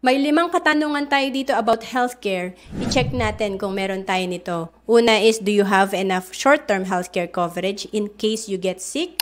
May limang katanungan tayo dito about healthcare. I-check natin kung meron tayo nito. Una is, do you have enough short-term healthcare coverage in case you get sick?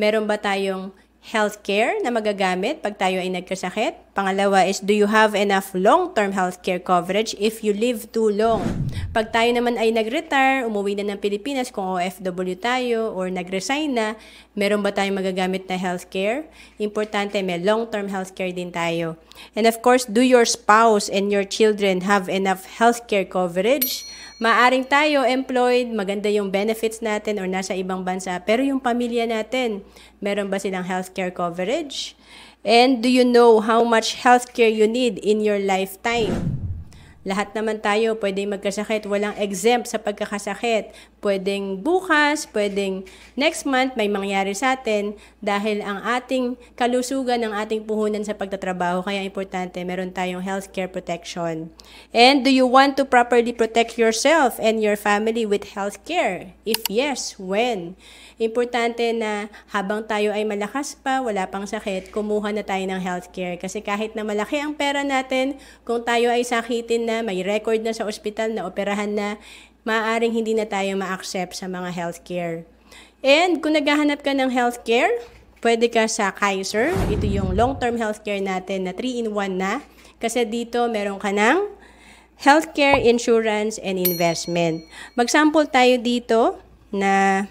Meron ba tayong healthcare na magagamit pag tayo ay nagkasakit? Pangalawa is, do you have enough long-term healthcare coverage if you live too long? Pag tayo naman ay nag-retire, umuwi na ng Pilipinas kung OFW tayo or nag-resign na, meron ba tayong magagamit na healthcare? Importante, may long-term healthcare din tayo. And of course, do your spouse and your children have enough healthcare coverage? Maaring tayo employed, maganda yung benefits natin or nasa ibang bansa, pero yung pamilya natin, meron ba silang healthcare coverage? And do you know how much healthcare you need in your lifetime? Lahat naman tayo pwedeng magkasakit, walang exempt sa pagkakasakit. Pwedeng bukas, pwedeng next month may mangyari sa atin dahil ang ating kalusugan ng ating puhunan sa pagtatrabaho. Kaya importante, meron tayong healthcare protection. And do you want to properly protect yourself and your family with healthcare? If yes, when? Importante na habang tayo ay malakas pa, wala pang sakit, kumuha na tayo ng healthcare. Kasi kahit na malaki ang pera natin, kung tayo ay sakitin na, may record na sa ospital na operahan na, maaaring hindi na tayo ma-accept sa mga healthcare. And kung naghahanap ka ng healthcare, pwede ka sa Kaiser. Ito yung long-term healthcare natin na 3-in-1 na. Kasi dito meron ka ng healthcare, insurance, and investment. Mag-sample tayo dito na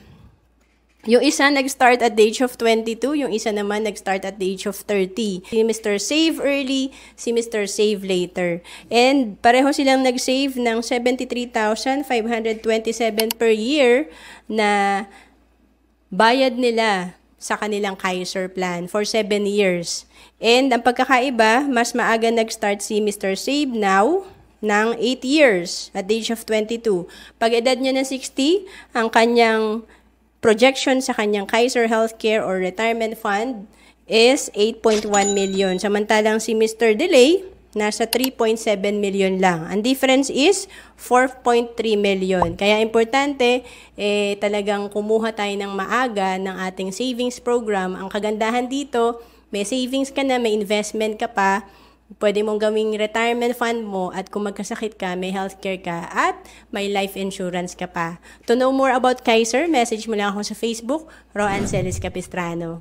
yung isa nag-start at the age of 22, yung isa naman nag-start at the age of 30. Si Mr. Save Early, si Mr. Save Later. And pareho silang nag-save ng 73,527 per year na bayad nila sa kanilang Kaiser plan for 7 years. And ang pagkakaiba, mas maaga nag-start si Mr. Save Now ng 8 years at the age of 22. Pag edad niya na 60, ang kanyang projection sa kanyang Kaiser Healthcare or retirement fund is 8.1 million. Samantalang si Mr. Delay, nasa 3.7 million lang. Ang difference is 4.3 million. Kaya importante, eh, talagang kumuha tayo ng maaga ng ating savings program. Ang kagandahan dito, may savings ka na, may investment ka pa, Pwede mong gawing retirement fund mo at kung magkasakit ka, may healthcare ka at may life insurance ka pa. To know more about Kaiser, message mo lang ako sa Facebook, Roan Celis Capistrano.